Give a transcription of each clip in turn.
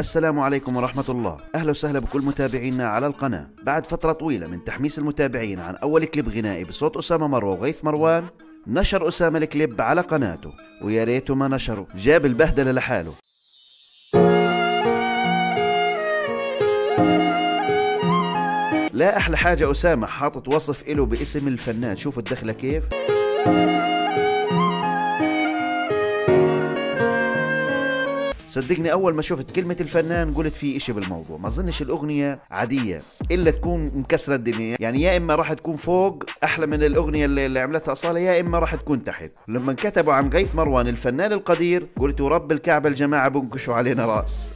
السلام عليكم ورحمة الله. أهلا وسهلا بكل متابعينا على القناة. بعد فترة طويلة من تحميس المتابعين عن أول كليب غنائي بصوت أسامة مروة وغيث مروان نشر أسامة الكليب على قناته ويا ريته ما نشره جاب البهدلة لحاله. لا أحلى حاجة أسامة حاطط وصف إله باسم الفنان. شوفوا الدخلة كيف. صدقني أول ما شفت كلمة الفنان قلت في إشي بالموضوع. ما أظنش الأغنية عادية إلا تكون مكسرة الدنيا. يعني يا إما راح تكون فوق أحلى من الأغنية اللي, اللي عملتها أصالة يا إما راح تكون تحت. لما كتبوا عن غيث مروان الفنان القدير قلت رب الكعبة الجماعة بنكشوا علينا راس.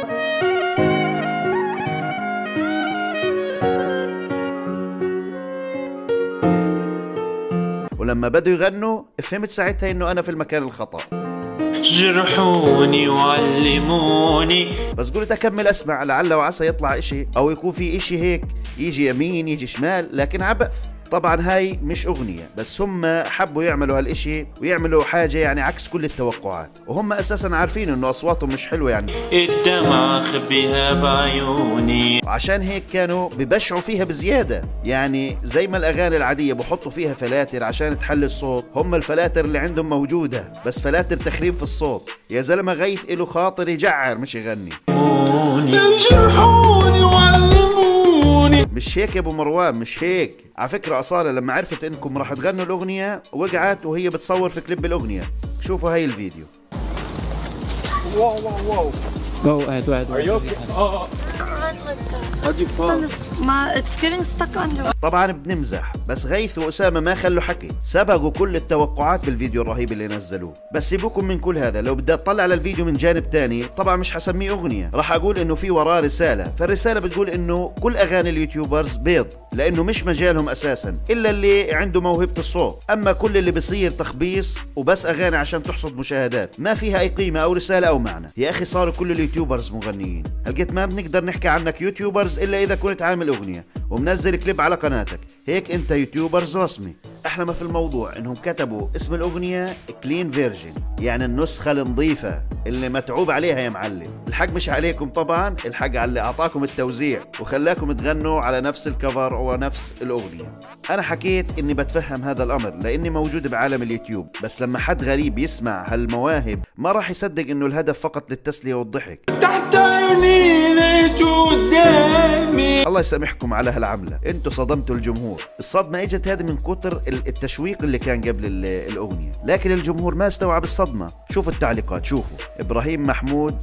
ولما بدوا يغنوا فهمت ساعتها إنه أنا في المكان الخطأ. جرحوني وعلموني بس قلت اكمل أسمع لعل وعسى يطلع إشي أو يكون في إشي هيك يجي يمين يجي شمال لكن عبث. طبعا هاي مش أغنية بس هم حبوا يعملوا هالإشي ويعملوا حاجة يعني عكس كل التوقعات وهم أساسا عارفين إنه أصواتهم مش حلوة يعني. الدمعة خبيها بعيوني. وعشان هيك كانوا ببشعوا فيها بزيادة. يعني زي ما الأغاني العادية بحطوا فيها فلاتر عشان تحل الصوت هم الفلاتر اللي عندهم موجودة بس فلاتر تخريب في الصوت. يا زلمة غيث إله خاطر يجعر مش يغني. جرحوني وعلموني مش هيك يا أبو مروان مش هيك على فكرة أصالة لما عرفت إنكم راح تغنوا الأغنية وقعت وهي بتصور في كليب الأغنية شوفوا هاي الفيديو Go ahead, go ahead. Are you okay? Oh, how'd you fall? Ma, it's getting under. طبعا بنمزح. بس غيث وأسامة ما خلوا حكي. سبقوا كل التوقعات بالفيديو الرهيب اللي نزلوه. بس سيبوكم من كل هذا. لو بدي أطلع على الفيديو من جانب تاني طبعا مش حسميه أغنية. راح أقول إنه في وراه رسالة. فالرسالة بتقول إنه كل أغاني اليوتيوبرز بيض لأنه مش مجالهم أساسا. إلا اللي عنده موهبة الصوت. أما كل اللي بيصير تخبيص وبس أغاني عشان تحصد مشاهدات. ما فيها أي قيمة أو رسالة أو معنى. يا أخي صاروا كل ال YouTubers مغنيين. هلقيت ما بنقدر نحكي عنك YouTubers إلا إذا كنت عامل أغنية ومنزل كليب على قناتك. هيك أنت YouTubers رسمي. أحلى ما في الموضوع إنهم كتبوا اسم الأغنية clean version يعني النسخة النظيفة. اللي متعوب عليها يا معلم. الحق مش عليكم طبعا الحق على اللي أعطاكم التوزيع وخلاكم تغنوا على نفس ال cover ونفس الأغنية. أنا حكيت إني بتفهم هذا الأمر لأني موجود بعالم اليوتيوب بس لما حد غريب يسمع هالمواهب ما راح يصدق إنه الهدف فقط للتسلية والضحك. تحت عيني قدامي. الله يسامحكم على هالعملة. أنتوا صدمتوا الجمهور. الصدمة إجت هذه من كتر ال- التشويق اللي كان قبل ال- الأغنية. لكن الجمهور ما استوعب الصدمة. شوفوا التعليقات شوفوا. إبراهيم محمود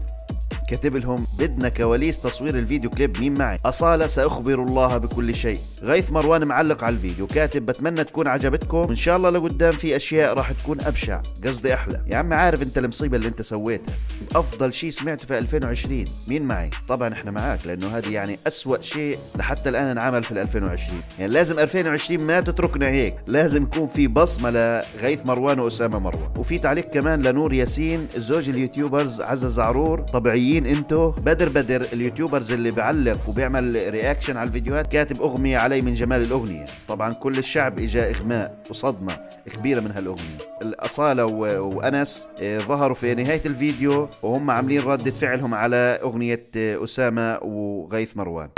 كتب لهم بدنا كواليس تصوير الفيديو كليب مين معي؟ أصالة سأخبر الله بكل شيء. غيث مروان معلق على الفيديو. كاتب بتمنى تكون عجبتكم. وإن شاء الله لقدام في أشياء راح تكون أبشع. قصدي أحلى. يا عم عارف أنت المصيبة اللي أنت سويتها. أفضل شيء سمعته في 2020 مين معي؟ طبعا إحنا معاك لأنه هذه يعني أسوأ شيء لحتى الآن انعمل في 2020 يعني لازم 2020 ما تتركنا هيك. لازم يكون في بصمة لغيث مروان وأسامة مروان. وفي تعليق كمان لنور ياسين زوج ال YouTubers عزة زعرور. طبيعيين أنتو. بدر بدر ال YouTubers اللي بيعلق وبيعمل reaction على الفيديوهات كاتب أغمية علي من جمال الأغنية. طبعا كل الشعب إجا إغماء وصدمة كبيرة من هالأغنية. الأصالة و... وأنس آه، ظهروا في نهاية الفيديو وهم عاملين ردة فعلهم على أغنية آه، أسامة وغيث مروان.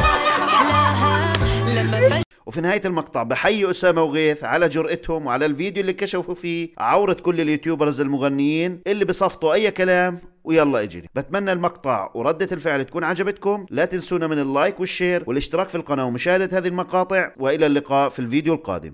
وفي نهاية المقطع بحيي أسامة وغيث على جرأتهم وعلى الفيديو اللي كشفوا فيه عورة كل ال YouTubers المغنيين اللي بصفطوا أي كلام ويلا اجري. بتمنى المقطع وردة الفعل تكون عجبتكم. لا تنسونا من ال like وال share والاشتراك في القناة ومشاهدة هذه المقاطع. وإلى اللقاء في الفيديو القادم.